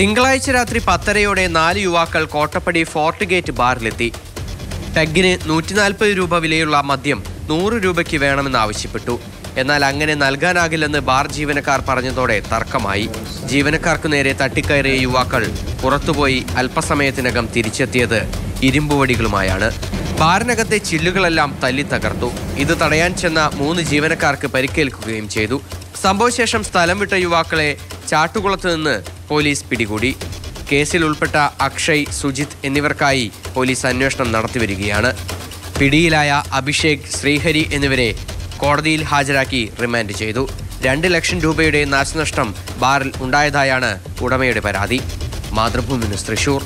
തിങ്കളാഴ്ച രാത്രി പത്തരയോടെ നാല് യുവാക്കൾ കോട്ടപ്പടി ഫോർട്ട് ഗേറ്റ് ബാറിലെത്തി. ടെഗിന് നൂറ്റി നാൽപ്പത് രൂപ വിലയുള്ള മദ്യം നൂറ് രൂപയ്ക്ക് വേണമെന്നാവശ്യപ്പെട്ടു എന്നാൽ അങ്ങനെ നൽകാനാകില്ലെന്ന് ബാർ ജീവനക്കാർ പറഞ്ഞതോടെ തർക്കമായി. ജീവനക്കാർക്കു നേരെ തട്ടിക്കയറിയ യുവാക്കൾ പുറത്തുപോയി അല്പസമയത്തിനകം തിരിച്ചെത്തിയത് ഇരുമ്പുവടികളുമായാണ്. ബാറിനകത്തെ ചില്ലുകളെല്ലാം തല്ലി തകർത്തു. ഇത് തടയാൻ ചെന്ന മൂന്ന് ജീവനക്കാർക്ക് പരിക്കേൽക്കുകയും ചെയ്തു. സംഭവശേഷം സ്ഥലം വിട്ട യുവാക്കളെ ചാട്ടുകുളത്ത് നിന്ന് പോലീസ് പിടികൂടി. കേസിൽ ഉൾപ്പെട്ട അക്ഷയ് സുജിത് എന്നിവർക്കായി പോലീസ് അന്വേഷണം നടത്തിവരികയാണ്. പിടിയിലായ അഭിഷേക് ശ്രീഹരി എന്നിവരെ കോടതിയിൽ ഹാജരാക്കി റിമാൻഡ് ചെയ്തു. രണ്ട് ലക്ഷം രൂപയുടെ നാശനഷ്ടം ബാറിൽ ഉണ്ടായതായാണ് ഉടമയുടെ പരാതി. മാതൃഭൂമി ന്യൂസ് തൃശൂർ.